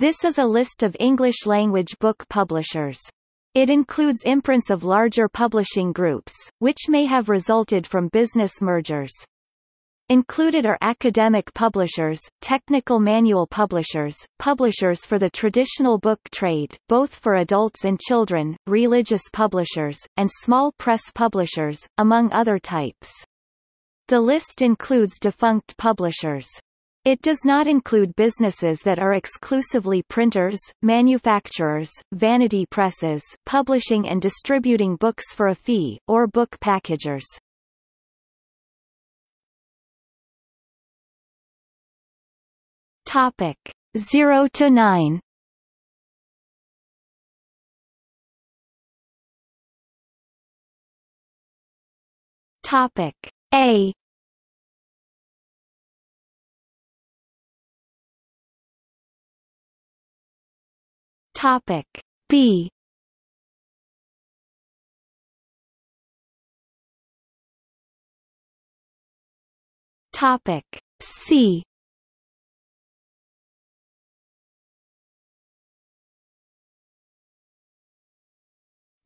This is a list of English-language book publishers. It includes imprints of larger publishing groups, which may have resulted from business mergers. Included are academic publishers, technical manual publishers, publishers for the traditional book trade both for adults and children, religious publishers, and small press publishers, among other types. The list includes defunct publishers. It does not include businesses that are exclusively printers, manufacturers, vanity presses, publishing and distributing books for a fee, or book packagers. Topic 0 to 9 Topic A Topic. B. Topic. C.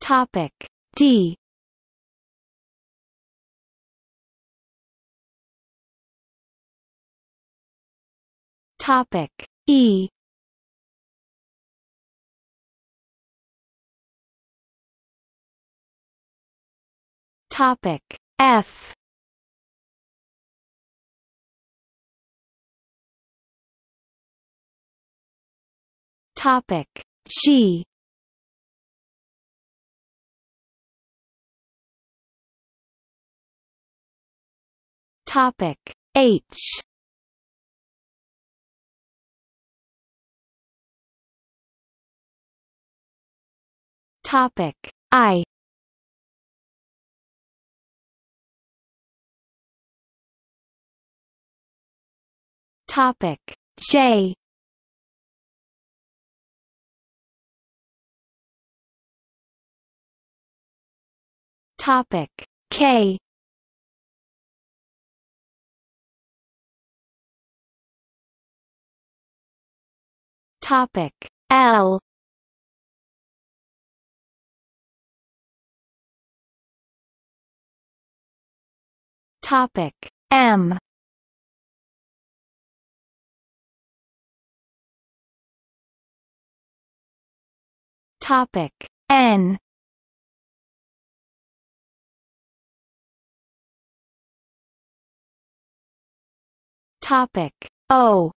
Topic. D. Topic. E Topic. F. Topic. G. Topic. H. Topic. I Topic. J. Topic. K. Topic. L. Topic. M Topic. N. Topic. O.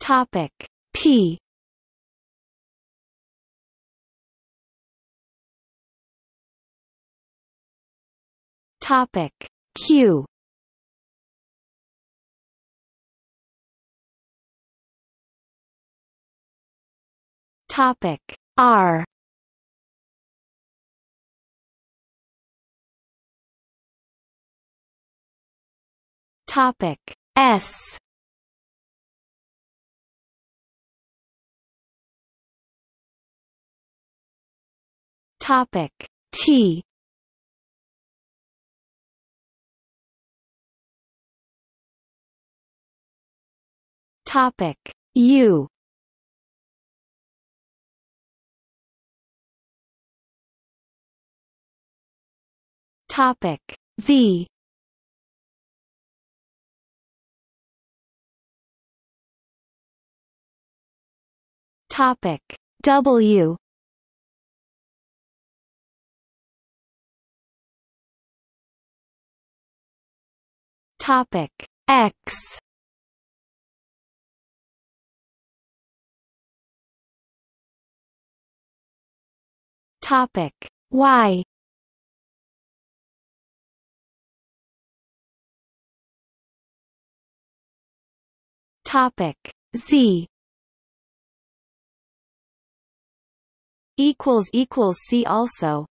Topic. P. Topic. Q Topic. R. Topic. S. Topic. T. Topic. U Topic V. Topic W. Topic X. Topic Y Topic Z. Equals equals see also